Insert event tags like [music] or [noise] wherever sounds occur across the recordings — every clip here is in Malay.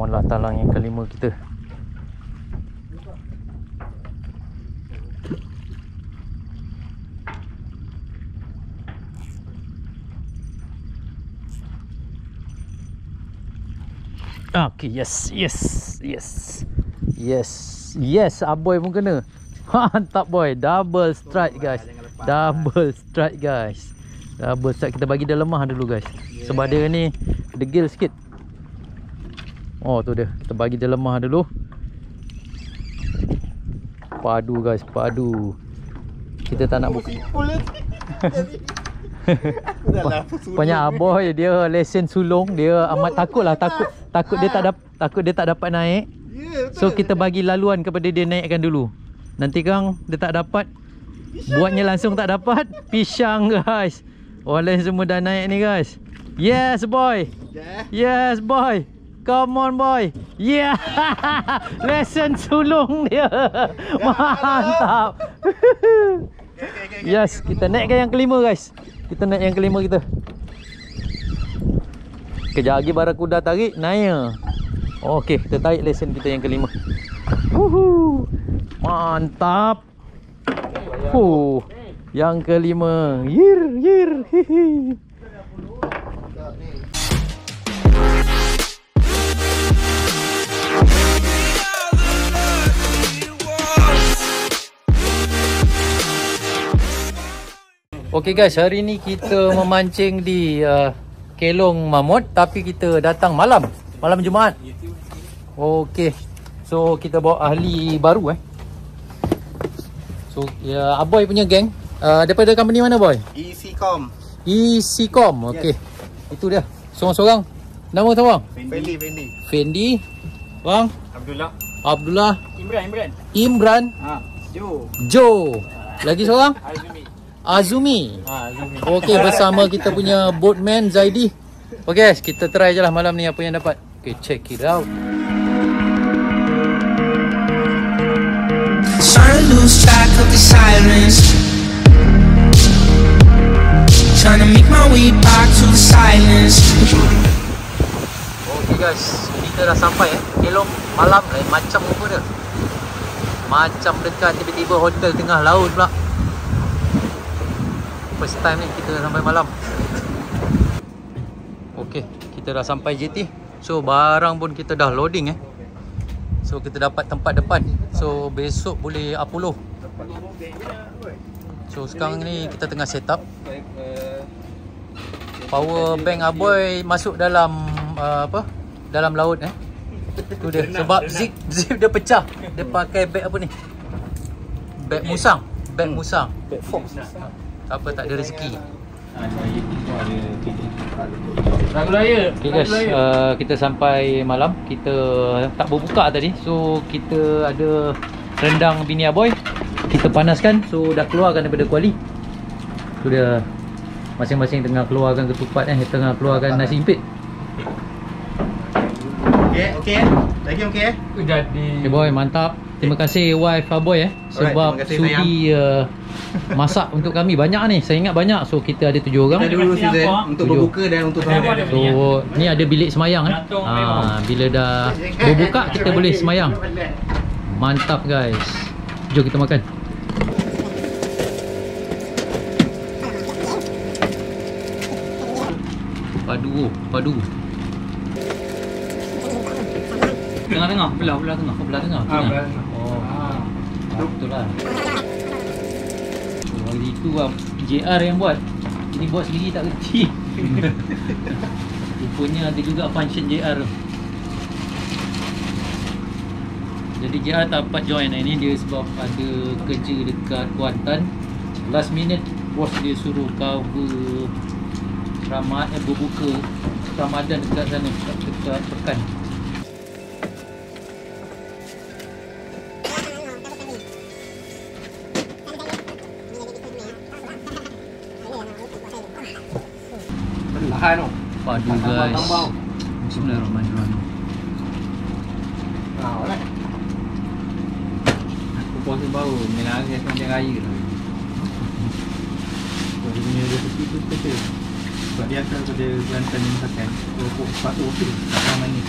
Come on lah talang yang kelima kita. Okay, yes, yes, yes. Yes, yes, aboy pun kena. [laughs] Mantap boy, double strike guys. Double strike guys. Double strike, kita bagi dia lemah dulu guys. Sebab dia ni degil sikit Oh tu dia, kita bagi dia lemah dulu Padu guys, padu Kita tak nak buka [laughs] Banyak aboy dia lesen sulung Dia amat takut lah Takut takut dia tak dapat takut dia tak dapat naik. So kita bagi laluan kepada dia naikkan dulu. Nanti kang dia tak dapat buatnya langsung tak dapat. Pisang guys. Orang lain semua dah naik ni guys. Yes boy. Yes boy. Come on boy. Yeah. [laughs] Lesen sulung dia. [laughs] Mantap. Yes, kita naikkan yang kelima guys. Kita naik yang kelima kita. Kejap lagi barakuda tarik naik. Okey, kita tarik lesen kita yang kelima. Woohoo. Mantap. Huh. Yang kelima. Yir yir. Hihi. Okey guys, hari ni kita memancing di uh, Kelong Mamut tapi kita datang malam, malam Jumaat. Okey. So kita bawa ahli baru eh. So ya Aboy punya geng uh, daripada company mana boy? EasyCom. EasyCom. Okey. Yes. Itu dia. Seorang-seorang. Nama tu bang? Fendi. Fendi. Fendi. Bang? Abdullah. Abdullah. Imran. Imran. Imran. Ha. Jo. Jo. Lagi seorang? Azumi. Azumi. Ha, Azumi. Okey bersama kita punya boatman Zaidi. Okey guys, kita try je lah malam ni apa yang dapat. Okay, check it out. Trying to lose track of the sirens. Trying to make my way back to the silence. Okey guys, kita dah sampai eh. Kelong malam lain macam apa dia. Macam dekat tiba-tiba hotel tengah laut pula. First time ni kita sampai malam. Okey, kita dah sampai JT. So barang pun kita dah loading eh. So kita dapat tempat depan. So besok boleh upload. So sekarang ni kita tengah set up. Power bank Aboy masuk dalam uh, apa? Dalam laut eh. Tu dia sebab zip zip dia pecah. Dia pakai beg apa ni? Beg musang. Beg musang. Beg fox. Tak apa tak ada rezeki. Ragu Raya. Okay guys, uh, kita sampai malam. Kita tak berbuka tadi. So kita ada rendang bini aboy. Kita panaskan. So dah keluarkan daripada kuali. Tu dia masing-masing tengah keluarkan ketupat eh, tengah keluarkan nasi impit. Okey, okey eh. Lagi okey eh. Jadi Okay boy, mantap. Terima kasih wife aboy eh sebab kasih, sudi uh, masak untuk kami banyak ni. Saya ingat banyak. So kita ada tujuh orang. Kita dulu season untuk Tujuh. berbuka dan untuk Ada dia? So ni ada bilik semayang eh. Ha, bila dah berbuka kita boleh semayang. Mantap guys. Jom kita makan. Padu, oh, padu. Tengah-tengah, belah belah tengah, belah tengah. Ah, belah tengah. Ah. Betul lah. Oh, itu lah JR yang buat. Ini buat sendiri tak kerti. [laughs] Rupanya ada juga function JR. Jadi JR tak dapat join hari ni dia sebab ada kerja dekat Kuantan. Last minute bos dia suruh cover Ramad eh, berbuka Ramadan dekat sana dekat, dekat Pekan. Guys. Bismillahirrahmanirrahim. Ha, alright. Aku puasa baru Menari sepanjang raya tu Kau dia punya resipi tu kata Sebab dia asal pada Kelantan yang masakan Pokok sepatu okey Tak tahu manis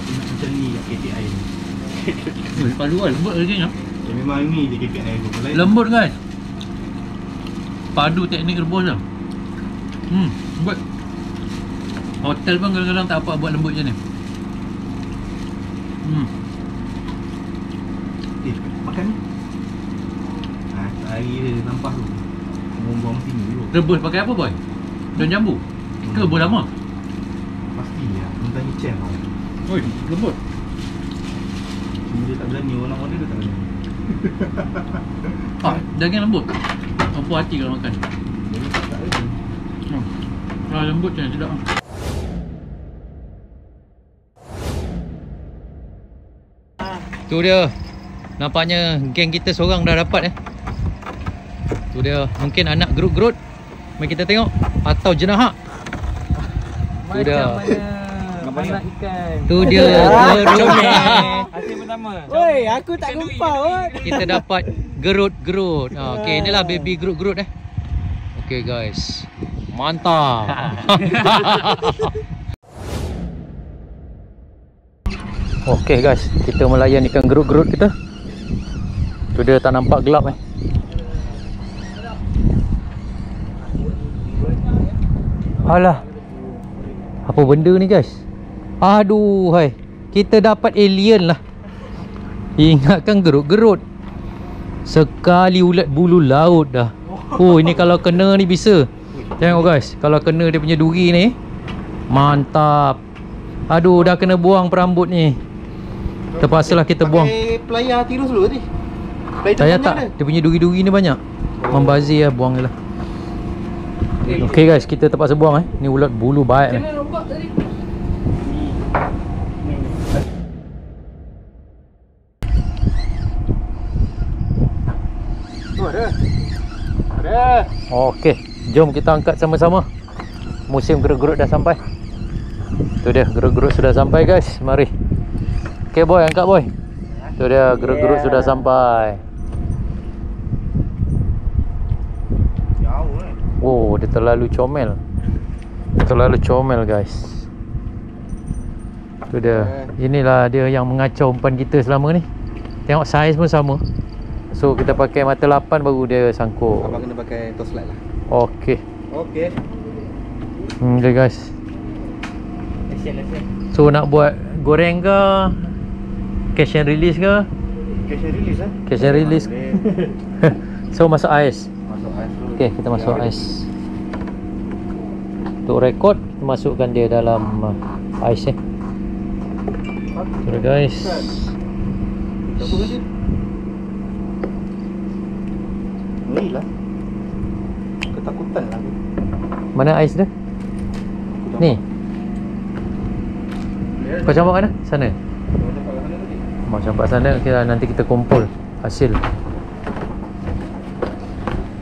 Aku nak macam ni kat KPI ni. Oh, palu kan lembut lagi ya. Ya, memang ni je KPI aku. Lain Lembut guys. Padu teknik rebus dah. Hmm. Hotel pun kadang-kadang tak apa buat lembut macam ni. Hmm. Eh, makan ni. Ha, hari dia nampak tu. Buang-buang tinggi tu. Rebus pakai apa boy? Daun jambu? Ke buah lama? Pasti ya. Mentah ni cem tau. Oi, lembut. Cuma dia tak berani. Orang order dia tak berani. Ah, daging lembut. Apa hati kalau makan. Dia tak tak ada. Hmm. Ah, lembut je sedap. Tu dia. Nampaknya geng kita seorang dah dapat eh. Tu dia. Mungkin anak gerut-gerut. Mari kita tengok. Atau jenahak. Tu dia. Ikan? Tu dia. Gerut. Hasil pertama. Oi, aku tak lupa oi. kita dapat gerut-gerut. Ha, okay, inilah baby gerut-gerut eh. Okay guys. Mantap. [laughs] okay guys, kita melayan ikan gerut-gerut kita. Tu dia tak nampak gelap eh. Alah. Apa benda ni guys? Aduh hai. Kita dapat alien lah. Ingatkan gerut-gerut. Sekali ulat bulu laut dah. Oh ini kalau kena ni bisa. Tengok guys, kalau kena dia punya duri ni mantap. Aduh dah kena buang perambut ni. Terpaksalah kita buang. Pakai pelayar tirus dulu tadi. Pelayar Saya panjang tak, dia. dia punya duri-duri ni banyak. Membazir lah, buang je lah. Okay guys, kita terpaksa buang eh. Ni ulat bulu baik ni. Ada. Ada. Okey, jom kita angkat sama-sama. Musim gerut-gerut dah sampai. Tu dia, gerut-gerut sudah sampai guys. Mari. Okey boy, angkat boy. Tu dia, gerut-gerut Yeah. sudah sampai. Jauh eh. Oh, dia terlalu comel. Terlalu comel guys. Tu dia. Inilah dia yang mengacau umpan kita selama ni. Tengok saiz pun sama. So kita pakai mata 8 baru dia sangkut. Abang kena pakai toss light lah. Okey. Okey. Hmm, okay guys. So nak buat goreng ke Cash and release ke Cash and release eh. Cash and release. [laughs] So masuk ais Masuk ais dulu. Okay kita masuk Ya, ais Untuk rekod kita Masukkan dia dalam uh, ais eh So guys? Ngeri lah. Ketakutan lah aku. Mana ais dia? Ni Kau campak mana? Sana Kau dapat kat mana Mau campak sana okay Nanti kita kumpul Hasil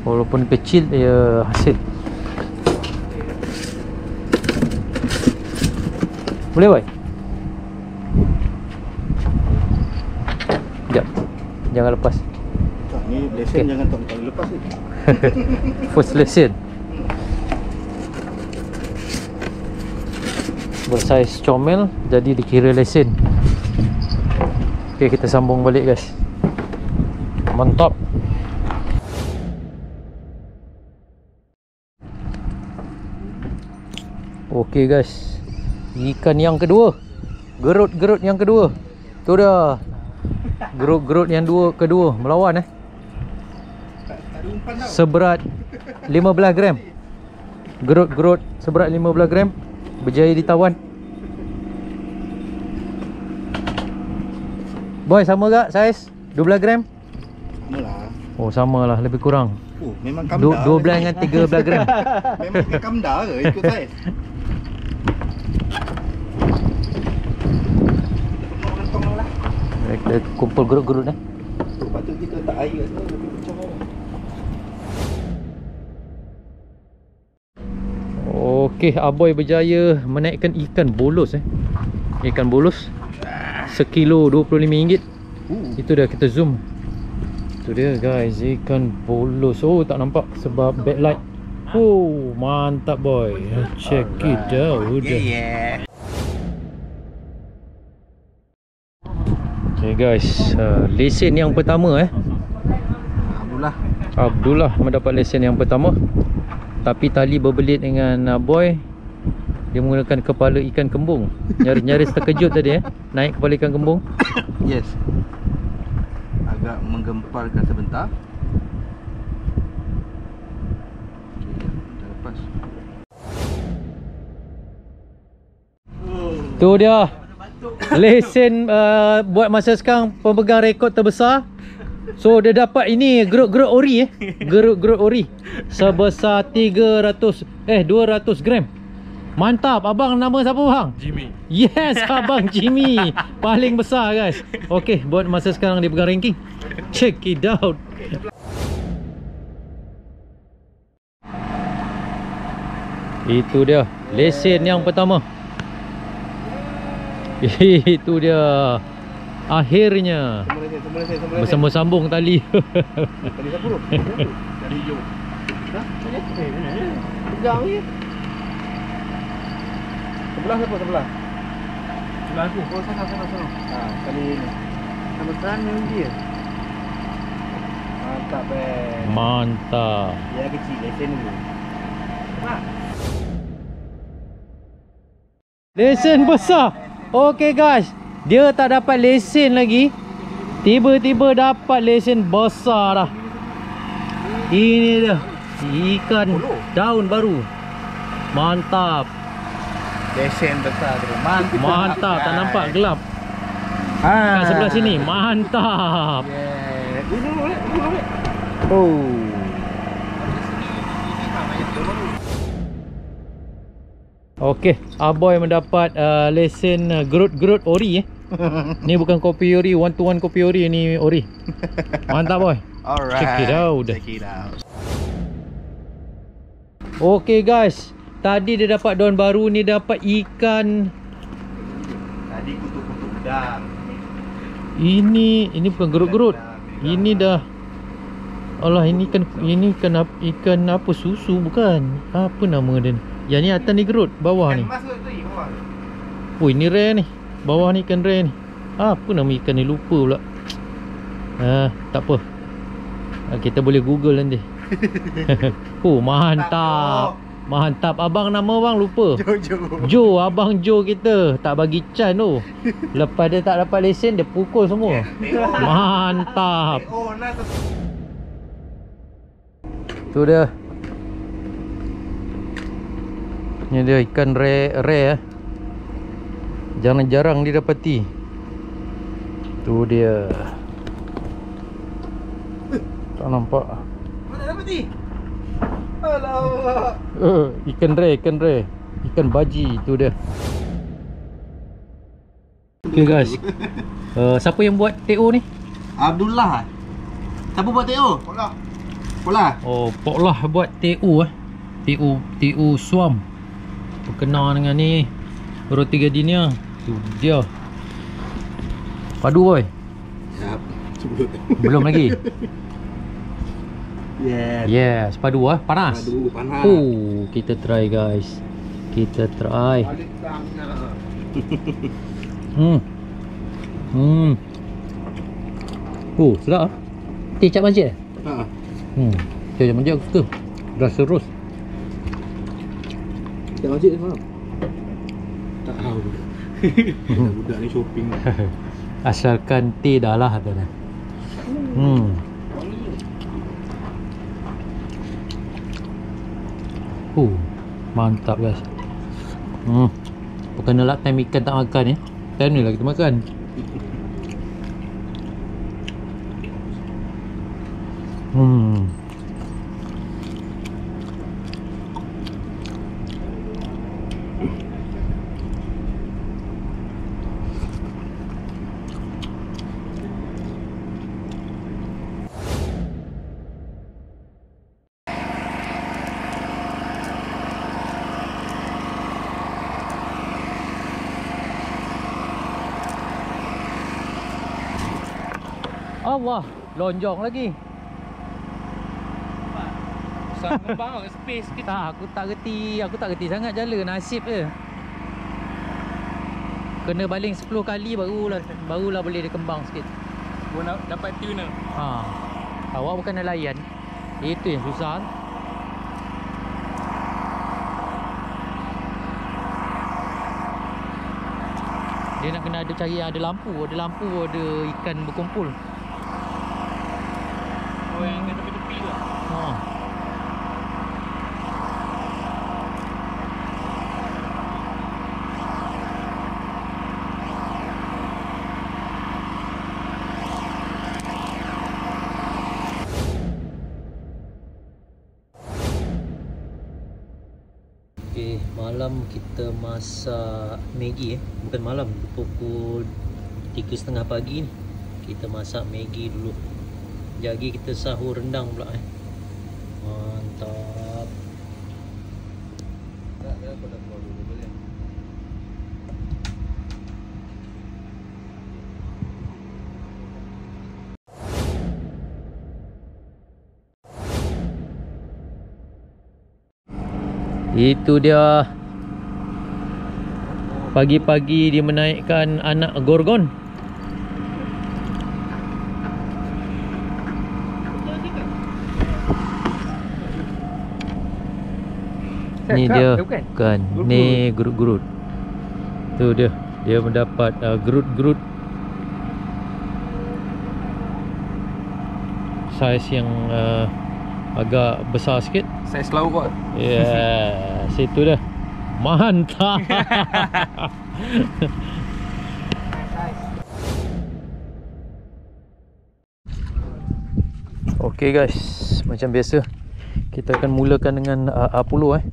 Walaupun kecil dia hasil Boleh boy? Sekejap Jangan lepas ni lesen Okey. jangan tak lepas ni. [laughs] First lesson Bersaiz comel Jadi dikira lesen Okay kita sambung balik guys. Mantap Okay guys. Ikan yang kedua. Gerut-gerut yang kedua. Tu dah. Gerut-gerut yang dua kedua. Melawan eh. Seberat 15 gram. Gerut-gerut seberat 15 gram. Berjaya ditawan Boy sama tak saiz? 12 gram? Mula. Oh sama lah lebih kurang Oh, memang Du- kamda. 12 dengan 13 gram [laughs] Memang dia kamda ke ikut saiz? Kita kumpul gerut-gerut eh Patut kita letak air kat sana lebih pecah lah. Okey, Aboy berjaya menaikkan ikan bolos eh. Ikan bolos sekilo RM25 Itu dah kita zoom. Itu dia guys. Ikan bolos. Oh tak nampak Sebab backlight. Oh mantap boy. Check it dah yeah. Okay guys. Ah, lesen yang pertama eh. Abdullah. Abdullah mendapat lesen yang pertama. Tapi tali berbelit dengan ah, boy dia menggunakan kepala ikan kembung. Nyaris-nyaris terkejut tadi eh. Naik kepala ikan kembung. Yes. Agak menggemparkan sebentar. Okey, dah lepas. Tu dia. Lesen uh, buat masa sekarang pemegang rekod terbesar. So dia dapat ini gerut-gerut ori eh. Gerut-gerut ori sebesar 300 eh 200 gram. Mantap. Abang nama siapa bang? Jimmy. Yes, [laughs] abang Jimmy. Paling besar guys. Okey, buat masa sekarang dia pegang ranking. Check it out. Itu dia. Lesen yang pertama. [laughs] Itu dia. Akhirnya bersambung-sambung tali. Tadi siapa tu? [laughs] Tadi hijau. Pegang ni. Sebelah siapa sebelah? Sebelah aku. Oh, sana, sana, sana. Ha, kali ni. Nama sana dia. Mantap, Ben. Mantap. Dia kecil, lesen dulu. Lesen besar. Okey guys, dia tak dapat lesen lagi. Tiba-tiba dapat lesen besar dah. Ini dia. Ikan daun baru. Mantap. Lesen besar tu. Mantap. Mantap, tak nampak gelap. Ha. Kat sebelah sini, mantap. Yeah. Oh. Okey, Aboy mendapat uh, lesen uh, gerut-gerut ori eh. [laughs] Ni bukan kopi ori, one to one kopi ori ni ori. Mantap boy. Alright. Check it out. Check it out. Okey guys, tadi dia dapat daun baru ni dapat ikan. Tadi kutuk-kutuk udang. Ini ini bukan gerut-gerut. Ini dah Allah ini kan ini kan ap- ikan apa susu bukan? Apa nama dia? ni? Yang ni atas ni gerut, bawah ni. Oh ini rare ni. Bawah ni ikan rare ni. Apa nama ikan ni lupa pula. Ah, tak apa. Ah, kita boleh google nanti. [laughs] [laughs] oh, mantap. Mantap. Abang nama bang lupa. Jojo. Jo, abang Jo kita tak bagi can tu. Lepas dia tak dapat lesen dia pukul semua. Mantap. Tu dia. Ni dia ikan rare rare eh. Jarang-jarang didapati. Tu dia. Tak nampak. Mana dapat ni? Alamak. Uh, ikan rare, ikan rare. Ikan baji tu dia. Okay guys. Uh, siapa yang buat TO ni? Abdullah. Siapa buat Teo? Pola. Pola. Oh, Pok lah buat TO eh. TO TO Swam. Berkenaan dengan ni roti gardenia. Tu dia. Padu boy. Sebut. Belum lagi. [laughs] Yes. Yes, padu ah, panas. Aduh, panas. Oh, kita try guys. Kita try. [laughs] Hmm. Hmm. Oh, sedap ah. Teh cap masjid eh? Ha. Hmm. Teh cap masjid aku suka. Rasa ros. Tak masjid ke mana? Tak tahu. [laughs] Budak ni shopping. [laughs] Asalkan teh dah lah katanya. Hmm. Oh, mantap guys. Hmm. Bukan nak time ikan tak makan ni. Time ni lah kita makan. Hmm. Allah, lonjong lagi. Sama bang, space kita. Tak, aku tak reti, aku tak reti sangat jala nasib je. Kena baling 10 kali barulah barulah boleh dia kembang sikit. Gua nak dapat tuna. Ha. Awak bukan nelayan. Itu yang susah. Dia nak kena ada cari yang ada lampu, ada lampu, ada ikan berkumpul. Yang kat tepi-tepi tu. Ha. Okay, malam kita masak Maggi eh. Bukan malam, pukul 3.30 pagi ni. Kita masak Maggi dulu. Sekejap kita sahur rendang pula eh. Mantap. Itu dia Pagi-pagi dia menaikkan anak gorgon Ni dia bukan? Bukan Ni gerut-gerut Tu dia Dia mendapat uh, gerut-gerut Saiz yang uh, Agak besar sikit Saiz lauk kot. Ya, [laughs] situ dah. Mantap. [laughs] Okey guys, macam biasa kita akan mulakan dengan uh, Apollo eh.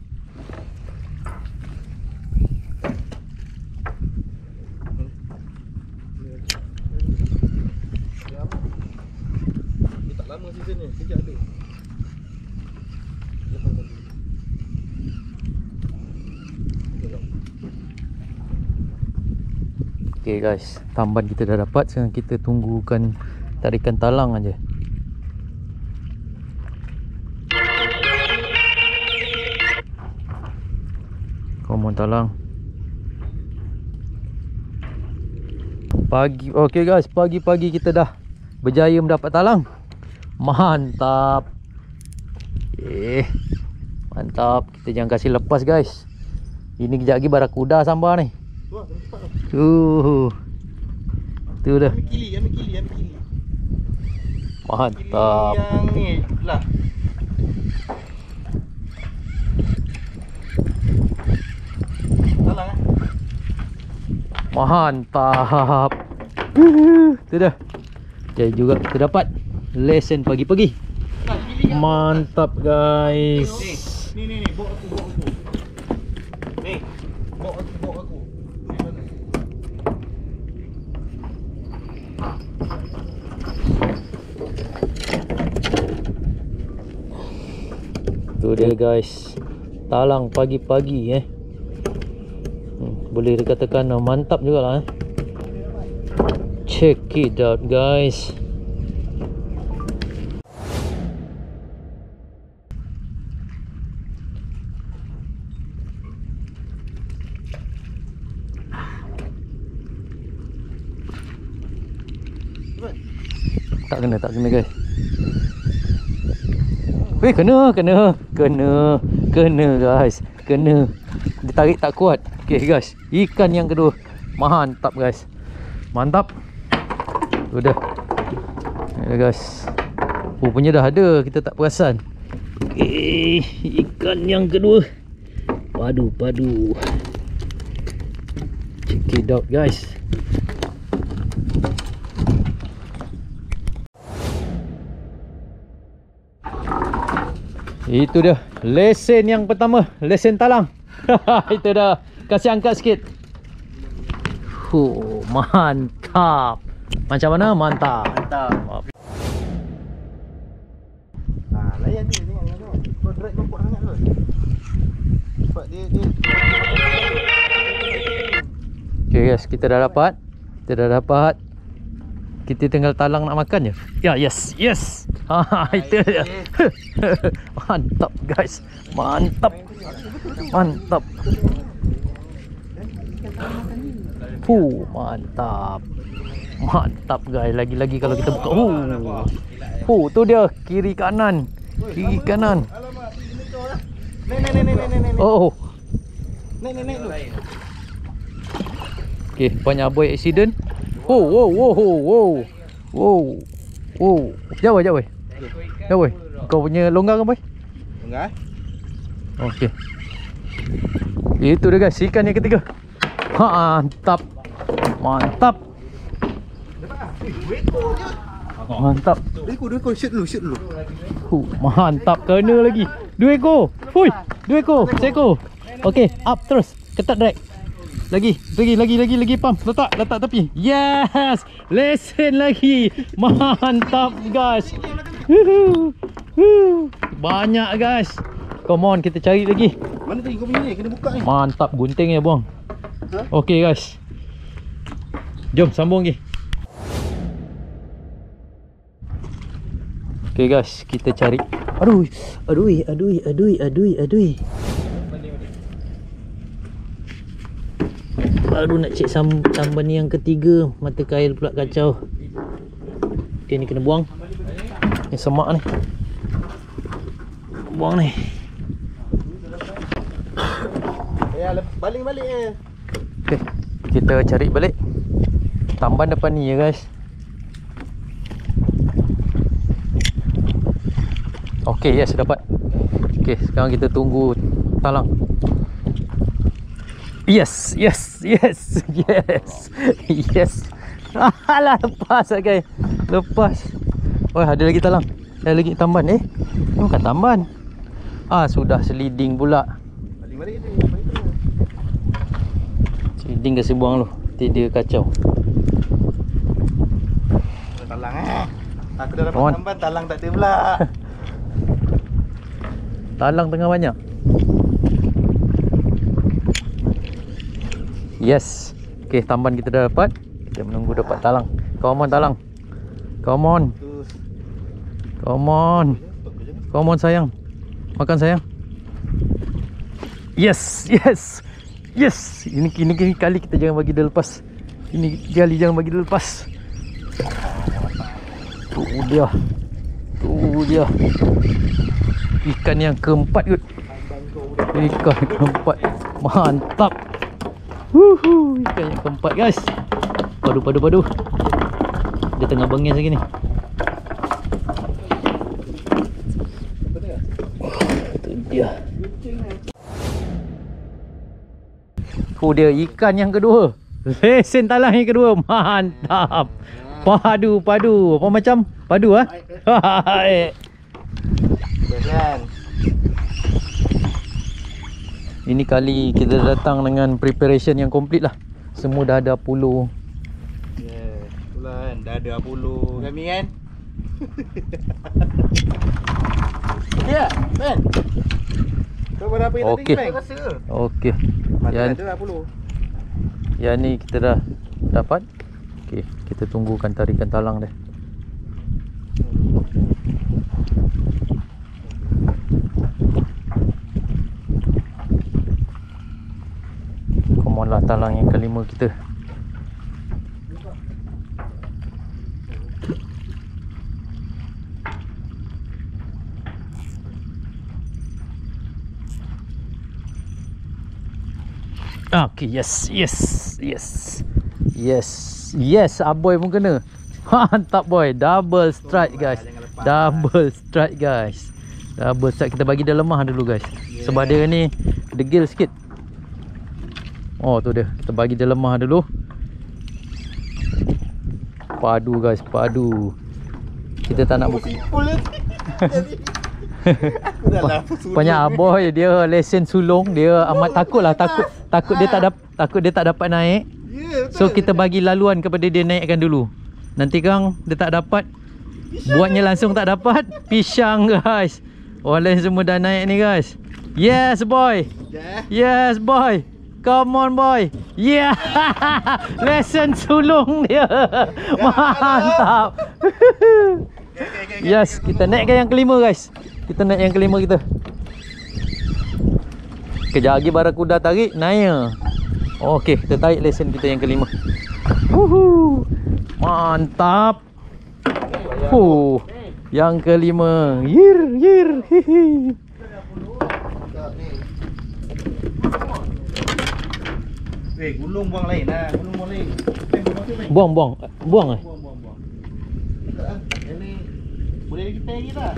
Lama season ni. Kejap ada. Okey guys, tamban kita dah dapat. Sekarang kita tunggukan tarikan talang aja. Come on talang. Pagi okey guys, pagi-pagi kita dah berjaya mendapat talang. Mantap. Eh. Mantap. Kita jangan kasih lepas guys. Ini kejap lagi barakuda sambar ni. Tu tu. Uh. Tu dah. Ambil kili, ambil kili, ambil kili. Kili Mantap. yang ni lah. Eh. Mantap. Tu dah. Jadi juga kita dapat lesen pagi-pagi. Mantap guys. Ni ni ni, bawa aku, bawa aku. Ni, bawa aku, bawa aku. Tu dia guys. Talang pagi-pagi eh. Hmm, boleh dikatakan mantap jugalah eh. Check it out guys. Kena, tak kena guys. Weh kena, kena, kena, kena guys, kena. Dia tarik tak kuat. Okay guys, ikan yang kedua. Mantap guys. Mantap. Sudah. Ya guys. Rupanya dah ada, kita tak perasan. Okay, ikan yang kedua. Padu, padu. Check it out guys. Itu dia lesen yang pertama, lesen talang. [laughs] Itu dah. Kasih angkat sikit. Huh, mantap. Macam mana? Mantap. Mantap. Nah, layan dia Okay guys, kita dah dapat. Kita dah dapat. Kita tinggal talang nak makan je. Ya, yes, yes. Ha, itu dia. [laughs] Mantap guys. Mantap. Mantap. Hu, mantap. Mantap guys. Lagi-lagi kalau kita buka. Hu. Hu, tu dia kiri kanan. Kiri kanan. Oh. Naik, naik, naik dulu. Okey, banyak boy accident. Oh, wow, wow, wow, wow. Wow. Wow. Jauh, jauh. Jauh. Kau punya longgar kan boy? Enggak. Okey. Itu dia guys, ikan yang ketiga. Ha, mantap. Mantap. Mantap. Dua ekor, dua ekor. Shoot dulu, shoot dulu. Huh, mantap kena lagi. Dua ekor. Hui, dua ekor. Seekor. Okey, up terus. Ketat drag. Lagi, lagi, lagi, lagi, lagi pump. Letak, letak tepi. Yes! Lesen lagi. [laughs] Mantap guys. Huh. Banyak guys. Come on, kita cari lagi. Mana tadi kau punya ni? Kena buka ni. Mantap guntingnya buang. Ha? Okey guys. Jom sambung lagi. Okey guys, kita cari. Aduh, aduh, aduh, aduh, aduh, aduh. Baru nak cek sam ni yang ketiga, mata kail pula kacau. Okey ni kena buang. Ni semak ni. Buang ni. Ya, baling-balik eh. Okey, kita cari balik. Tamban depan ni ya guys. Okey, yes dapat. Okey, sekarang kita tunggu talang. Yes, yes, yes, yes. Yes. Alah lepas okay. Lepas. Oh, ada lagi talang. Ada lagi tamban eh. Ini bukan tamban. Ah, sudah seliding pula. Seliding kasi buang lu. Nanti dia kacau. Talang eh. Aku dah dapat tamban, talang tak ada pula. [laughs] Talang tengah banyak. Yes. Okey, tamban kita dah dapat. Kita menunggu dapat talang. Come on talang. Come on. Come on. Come on sayang. Makan sayang. Yes, yes. Yes. Ini ini, ini kali kita jangan bagi dia lepas. Ini kali jangan bagi dia lepas. Tu dia. Tu dia. Ikan yang keempat kot. Ikan keempat. Mantap. Wuhu, ikan yang keempat guys. Padu padu padu. Dia tengah bengis lagi ni. Itu dia. Tu dia ikan yang kedua. Lesen talang yang kedua. Mantap. Padu padu. Apa macam? Padu ah? Ha? Best [laughs] kan? Ini kali kita datang dengan preparation yang complete lah. Semua dah ada pulu. Yeah. Itulah kan. Dah ada Apollo kami kan. [laughs] Ya, Ben. Kau pada apa yang Okey. tadi? Rasa. Okey. Mana Yang, ada Apollo? yang ni kita dah dapat. Okey, kita tunggukan tarikan talang dia. Talang yang kelima kita. Ah, Okay, yes, yes, yes. Yes, yes, aboy pun kena. [laughs] Mantap boy, double strike guys. Double strike guys. Double strike kita bagi dia lemah dulu guys. Sebab dia ni degil sikit. Oh tu dia. Kita bagi dia lemah dulu. Padu guys, padu. Kita tak nak buka. [laughs] Aku dah lama suruh. Banyak aboy dia lesen sulung dia amat takut lah takut takut dia tak dapat takut dia tak dapat naik. Ya, So kita bagi laluan kepada dia naikkan dulu. Nanti kang dia tak dapat buatnya langsung tak dapat pisang guys. Orang lain semua dah naik ni guys. Yes boy. Ya. Yes boy. Come on boy. Yeah. [laughs] Lesson sulung dia. [laughs] Mantap. yes, kita naikkan yang kelima guys. Kita naik yang kelima kita. Kejap lagi barakuda tarik naik. Okey, kita tarik lesen kita yang kelima. Woohoo. Mantap. Fuh. Yang kelima. Yir, yir. Hihi. Eh, gulung buang lain lah. Gulung buang lain. Eh. Buang, buang. Buang eh. Buang, buang, buang. Tak ah. Yang ni boleh kita lagi tak?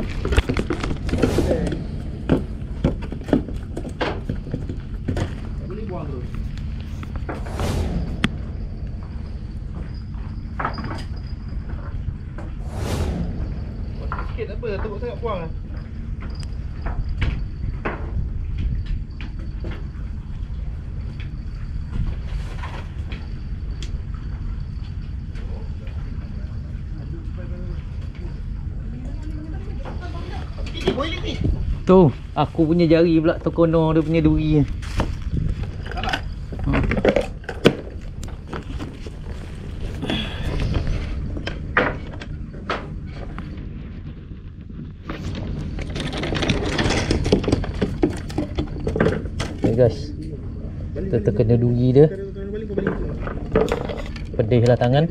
Tak boleh buang terus. Sikit tak apa, teruk sangat buang lah. Ini boiling ni. Tu, aku punya jari pula terkono dia punya duri. Okay guys. Kita terkena duri dia. Pedih lah tangan.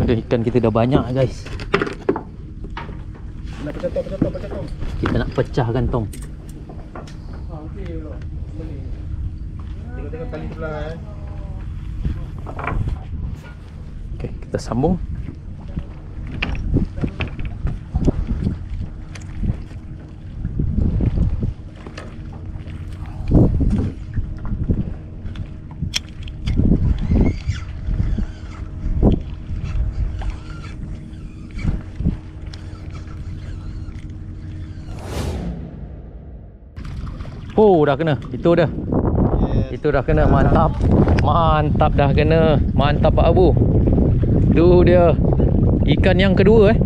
Ada ikan kita dah banyak guys. Então, dah kena. Itu dah. Yes. Itu dah kena. Mantap. Mantap dah kena. Mantap Pak Abu. Tu dia. Ikan yang kedua eh.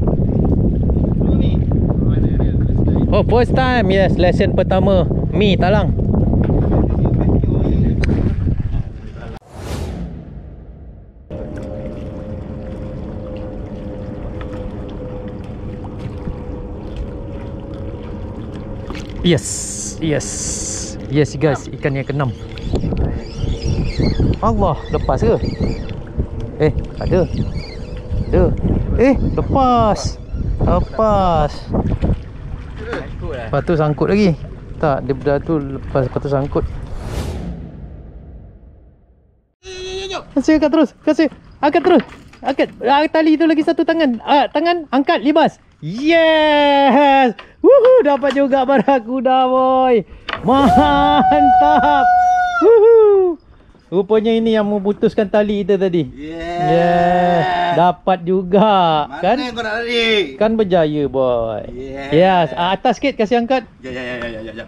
Oh first time. Yes lesson pertama. Mi talang. Yes. Yes Yes guys Ikan yang keenam. Allah Lepas ke? Eh ada. Ada. Eh lepas. Lepas. Lepas tu sangkut lagi. Tak dia dah tu lepas lepas tu sangkut. Kasih angkat terus. Kasih. Angkat terus. Angkat. Ah, Tali tu lagi satu tangan. Ah, Tangan Angkat libas. Yes! Woohoo Dapat juga barakuda boy Mantap. Woohoo Rupanya ini yang memutuskan tali kita tadi. Yeah. Yeah. Dapat juga. Mana Kan? kau nak lari? Kan berjaya boy. Yeah. Yes. Ah, Atas sikit kasih angkat. Ya ya ya ya ya ya.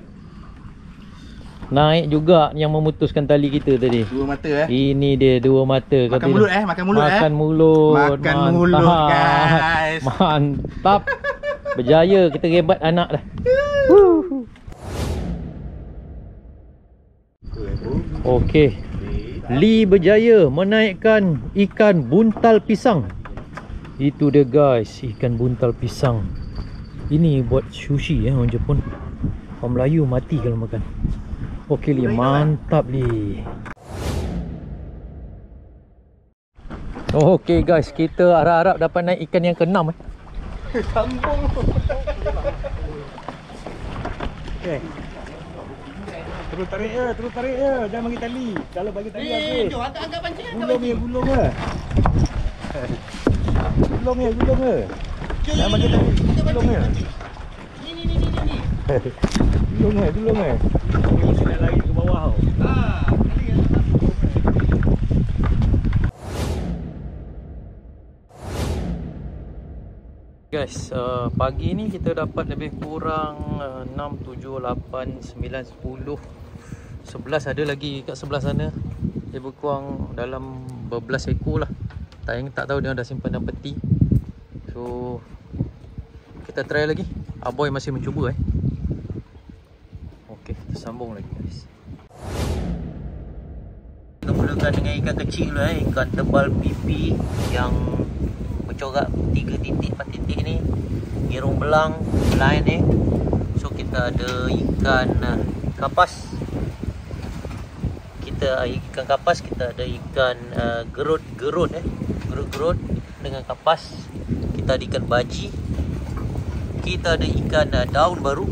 Naik juga yang memutuskan tali kita tadi. Dua mata eh. Ini dia dua mata Makan kata mulut eh, makan mulut eh. Makan mulut. Makan mulut, guys. [laughs] Mantap. Berjaya kita rebat anak dah Okey. Lee berjaya menaikkan ikan buntal pisang. Itu dia guys. Ikan buntal pisang. Ini buat sushi eh orang Jepun. Orang Melayu mati kalau makan. Okey Lee. Mantap Lee. Oh, Okey guys, kita harap-harap dapat naik ikan yang keenam eh. [laughs] Terus tarik je, terus tarik je. Jangan bagi tali. Kalau bagi tali habis. Jom angkat angkat pancing angkat Gulung je, gulung je. Gulung je, gulung je. Jangan bagi tali. Gulung je. Ni ni ni ni ni. Gulung je, gulung je. Dia mesti nak lari ke bawah tau. Atas. Guys, uh, pagi ni kita dapat lebih kurang uh, 6, 7, 8, 9, 10 11 ada lagi kat sebelah sana. Lebih kurang dalam berbelas ekor lah. Tak yang tak tahu dia dah simpan dalam peti. So Kita try lagi. Aboy masih mencuba eh. Okay, kita sambung lagi guys. Kita mulakan dengan ikan kecil lah eh. Ikan tebal pipi Yang mencorak tiga titik empat titik ni. Irung belang line ni So kita ada ikan kapas. Kita uh, ikan kapas, kita ada ikan uh, gerut-gerut eh. Gerut-gerut dengan kapas. Kita ada ikan baji. Kita ada ikan uh, daun baru.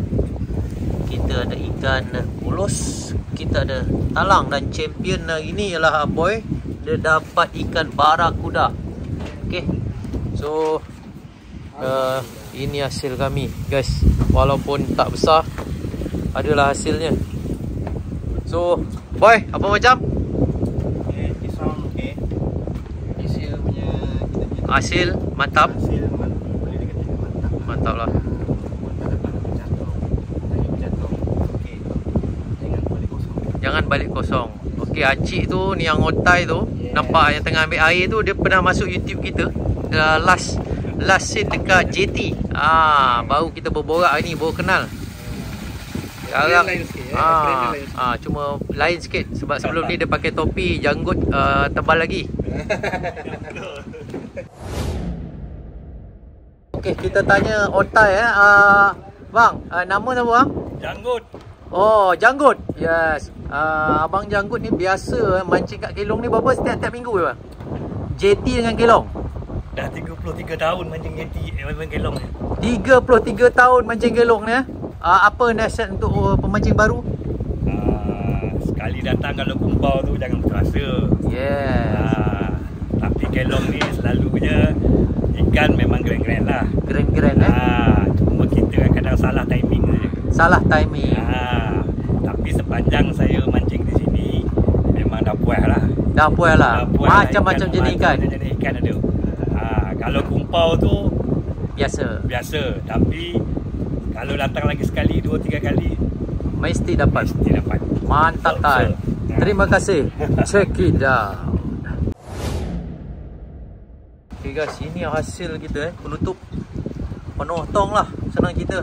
Kita ada ikan uh, ulos. Kita ada talang dan champion hari ni ialah Aboy. Dia dapat ikan barakuda. Okey. So uh, ini hasil kami guys. Walaupun tak besar adalah hasilnya. So, boy, apa macam? Okay, this one okay. Hasil punya kita punya Hasil mantap. hasil man, boleh dikatakan mantap. Mantap lah. Mantap jatuh. Okey. Jangan balik kosong. Okey, acik tu ni yang otai tu, Yeah. nampak yang tengah ambil air tu dia pernah masuk YouTube kita. Uh, last last scene dekat JT. Ah, baru kita berborak hari ni, baru kenal. Sekarang lain sikit, eh. ah, dia lain ah, cuma lain sikit sebab sebelum ni dia pakai topi janggut uh, tebal lagi. [laughs] Okey, kita tanya otai eh. Uh, bang, uh, nama siapa bang? Janggut. Oh, janggut. Yes. Uh, abang janggut ni biasa eh, mancing kat kelong ni berapa setiap-tiap minggu ke bang? JT dengan kelong. Dah 33 tahun mancing jeti eh, mancing kelong ni. 33 tahun mancing kelong ni eh. Uh, apa nasihat untuk uh, pemancing baru? Ah, sekali datang kalau kumpau tu jangan terasa. Yes. Ah, tapi kelong ni selalunya ikan memang grand-grand lah. Keren-keren eh. Ah, cuma kita kadang salah timing saja. Salah timing. Ah, tapi sepanjang saya mancing di sini memang dah puas lah. Dah puas lah. Lah Macam-macam jenis ikan. Macam-macam jenis ikan ada. Ah, kalau kumpau tu Biasa. biasa tapi kalau datang lagi sekali, dua, tiga kali Mesti dapat. mesti dapat. Mantap tan. Terima kasih. [laughs] Check it out. Okay guys, ini hasil kita eh, penutup. Penuh tong lah, senang kita.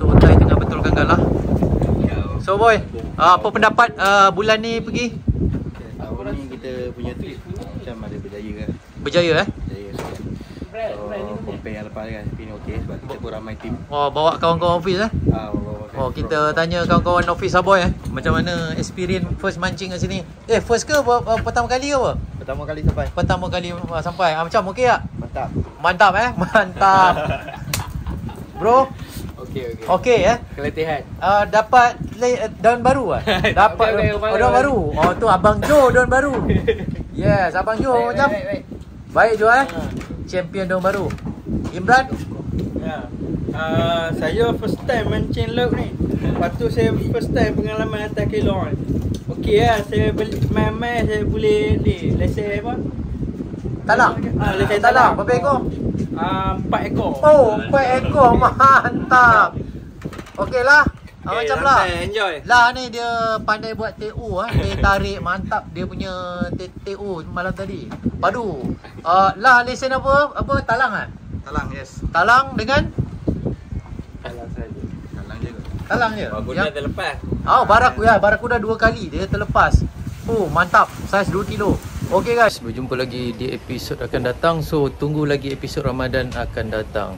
So, Otai tengah betulkan galah. So boy, uh, apa pendapat uh, bulan ni pergi? Tahun ni kita punya trip macam ada berjaya kan. Berjaya eh? Compare yang lepas kan. Tapi ni okey sebab kita pun ramai tim. Oh, bawa kawan-kawan office eh? Ah, bawa- bawa- Oh, kita tanya kawan-kawan office Aboy eh. Macam mana experience first mancing kat sini? Eh, first ke uh, pertama kali ke apa? Pertama kali sampai. Pertama kali uh, sampai. Ah, macam okey tak? Mantap. Mantap eh? [laughs] Mantap. Bro, Okey okey. okey eh? Keletihan. Uh, dapat le- uh, daun baru [laughs] ah. Dapat Okey, okey, oh, baru, daun baru. Oh tu abang Jo daun baru. [laughs] Yes, abang Jo Baik, macam baik, baik. baik Jo eh. Ha. Champion daun baru. Imran, Ya. Uh, saya first time mancing laut ni. Lepas tu saya first time pengalaman atas kelong ni. Okey lah, saya beli main-main saya boleh ni, lesen apa? talang. Ah, lesen talang. Berapa ekor? Ah, empat ekor. Oh, empat ekor. [laughs] Mantap. Okeylah. Ah, Okey, macam lah. enjoy. Lah ni dia pandai buat TO ah, dia tarik mantap dia punya T- TO malam tadi. Padu. Uh, lah lesen apa? Apa talang ah? Talang, yes. Talang dengan Talang je kot. talang je. Bagus Yang- dah terlepas. Oh, barakuda, ya, barakuda dua kali dia terlepas. Oh, mantap. Saiz 2 kilo. Okey guys, berjumpa lagi di episod akan datang. So, tunggu lagi episod Ramadan akan datang.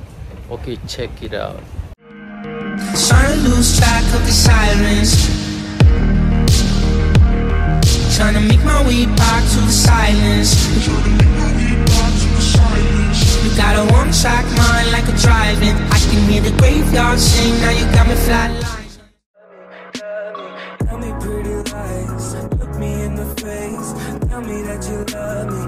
Okey, check it out. Trying to lose track of the sirens. Trying to make my way back to the silence. Got a one track mind like a driving. I can hear the graveyard sing. Now you got me flatline. Tell me pretty lies, look me in the face. Tell me that you love me,